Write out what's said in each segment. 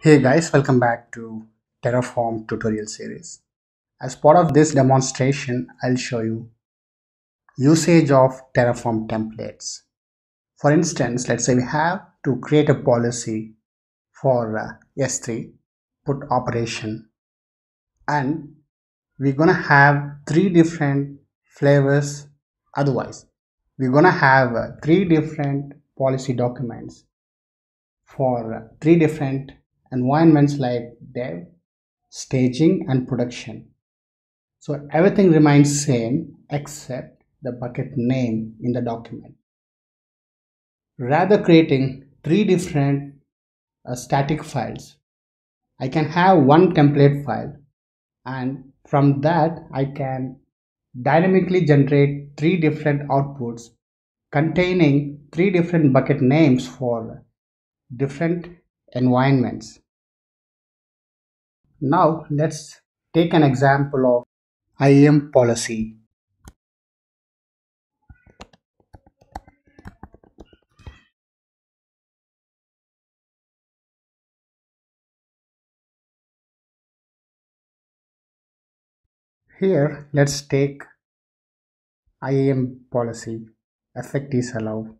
Hey guys, welcome back to Terraform tutorial series. As part of this demonstration, I'll show you usage of Terraform templates. For instance, let's say we have to create a policy for uh, S3 put operation and we're gonna have three different flavors otherwise we're gonna have uh, three different policy documents for uh, three different environments like dev staging and production. So everything remains same except the bucket name in the document. Rather creating three different uh, static files. I can have one template file and from that I can dynamically generate three different outputs containing three different bucket names for different environments. Now let's take an example of IAM policy. Here let's take IAM policy. Effect is allowed.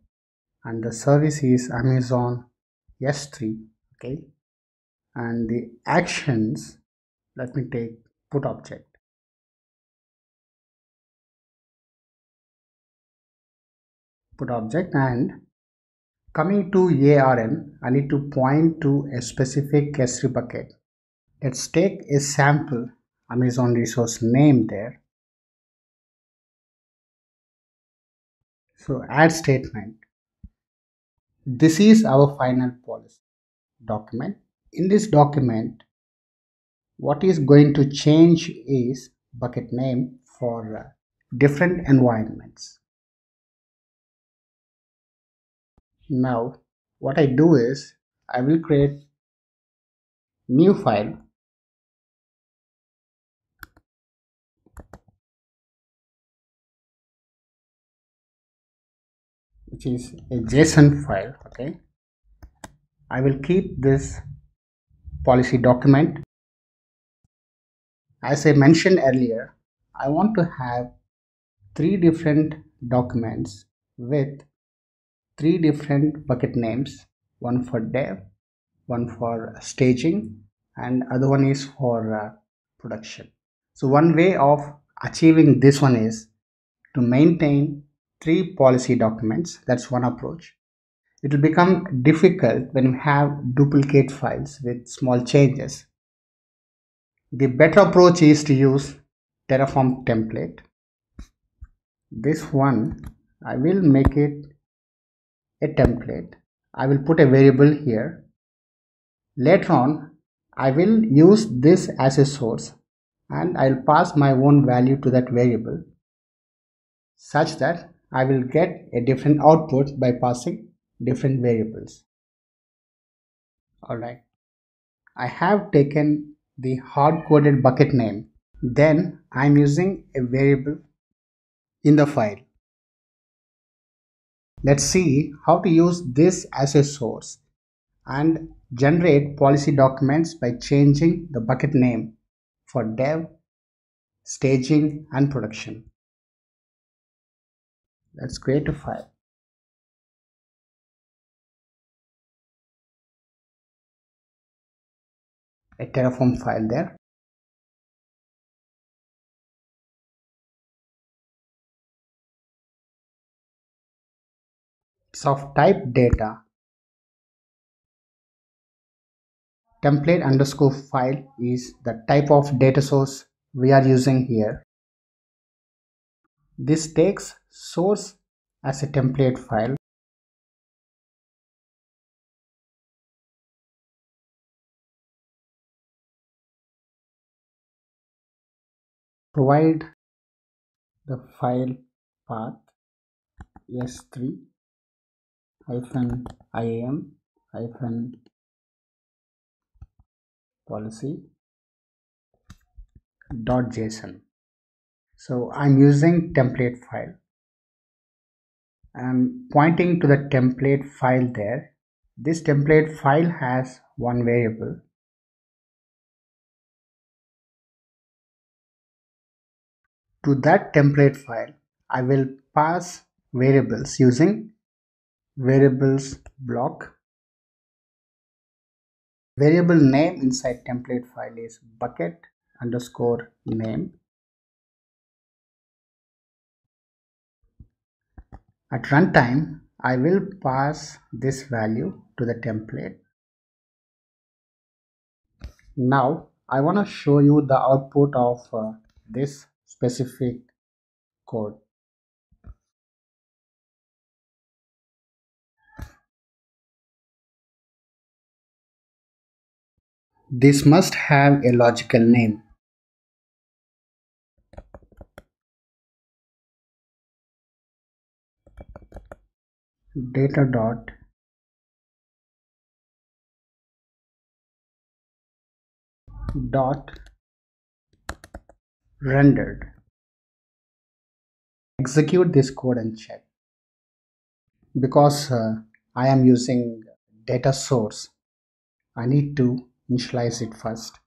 And the service is Amazon S3 okay and the actions let me take put object. Put object and coming to ARN I need to point to a specific S3 bucket. Let's take a sample Amazon resource name there. So add statement. This is our final policy document in this document what is going to change is bucket name for uh, different environments. Now what I do is I will create new file. Which is a JSON file okay? I will keep this policy document. As I mentioned earlier I want to have three different documents with three different bucket names. One for dev one for staging and other one is for uh, production. So one way of achieving this one is to maintain three policy documents. That's one approach it will become difficult when you have duplicate files with small changes. The better approach is to use terraform template. This one i will make it a template. I will put a variable here. Later on i will use this as a source and i'll pass my own value to that variable such that I will get a different output by passing different variables. Alright, I have taken the hard-coded bucket name. Then I'm using a variable in the file. Let's see how to use this as a source and generate policy documents by changing the bucket name for dev, staging and production. Let's create a file. A Terraform file there. It's of type data. Template underscore file is the type of data source we are using here. This takes source as a template file. Provide the file path s3 hyphen iam hyphen policy dot json so I'm using template file. I'm pointing to the template file there. This template file has one variable To that template file, I will pass variables using variables block. Variable name inside template file is bucket underscore name. At runtime, I will pass this value to the template. Now I want to show you the output of uh, this specific code. This must have a logical name. data dot dot rendered. Execute this code and check. Because uh, I am using data source I need to initialize it first.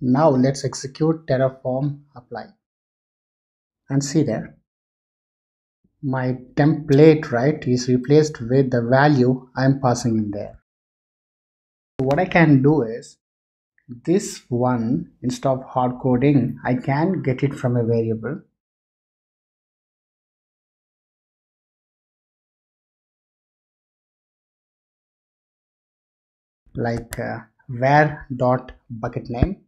Now let's execute terraform apply. And see there. My template right is replaced with the value I'm passing in there. What I can do is this one instead of hard coding I can get it from a variable. Like uh, var dot bucket name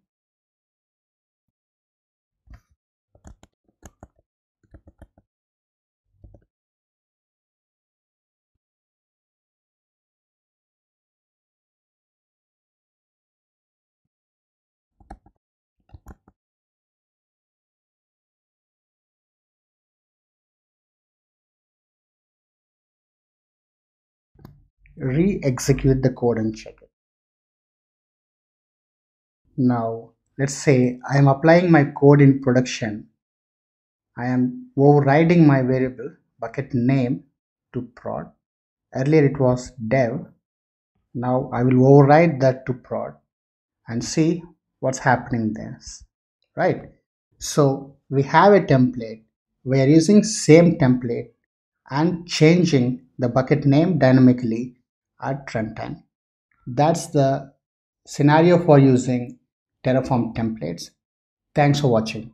re-execute the code and check it. Now let's say I am applying my code in production. I am overriding my variable bucket name to prod. Earlier it was dev. Now I will override that to prod and see what's happening there. Right. So we have a template. We are using same template and changing the bucket name dynamically at runtime. That's the scenario for using Terraform templates. Thanks for watching.